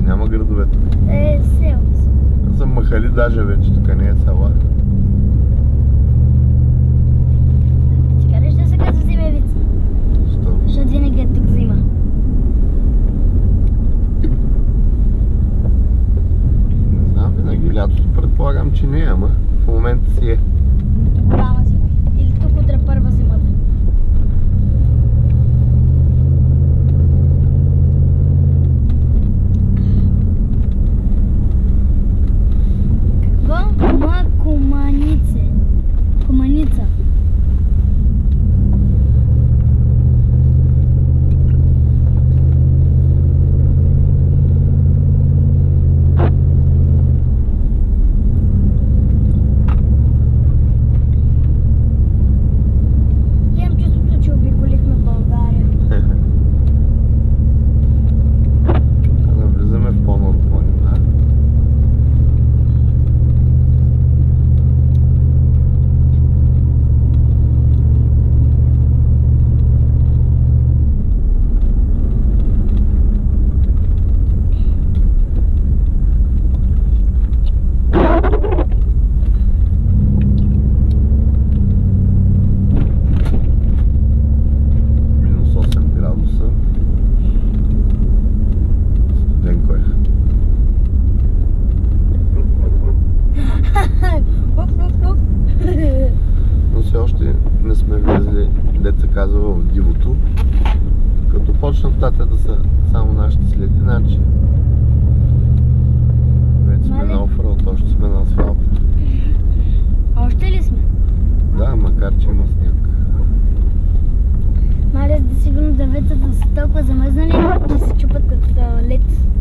няма градове тук. Е, село. Са махали даже вече, тук не е села. Къде ще се казва зимевица? Що? Защото винаги е тук зима. Не знам, винаги лятото предполагам, че не е, ама в момента си е. Голяма зима. Казва, в дивото. Като почнат тата да са само нашите следи, значи вече сме на офроуд, още сме на асфалт. Още ли сме? Да, макар че има сняг. Маля, да сигурно дърветата са толкова замръзнали, че се чупат като лед.